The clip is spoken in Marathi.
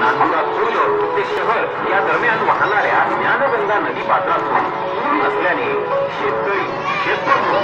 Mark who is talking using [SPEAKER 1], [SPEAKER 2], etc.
[SPEAKER 1] नांदुरा ते शहर या दरम्यान वाहणाऱ्या ज्ञानगंगा नदी पात्रातून पूर नसल्याने शेतकरी शेतमजूर